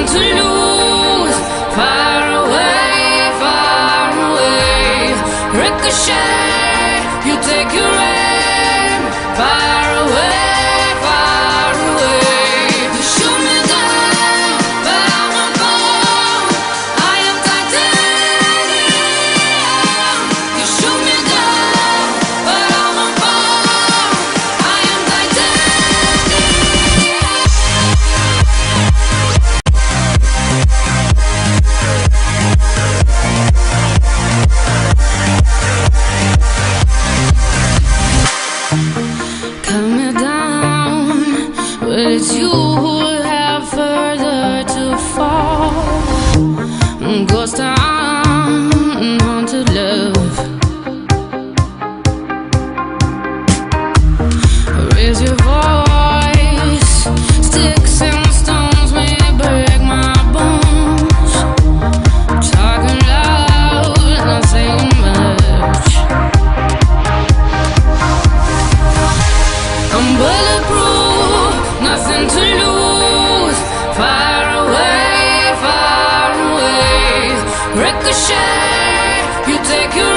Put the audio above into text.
nothing to lose. Far It's you who have further to fall. Ghost town, haunted love. Raise your voice. music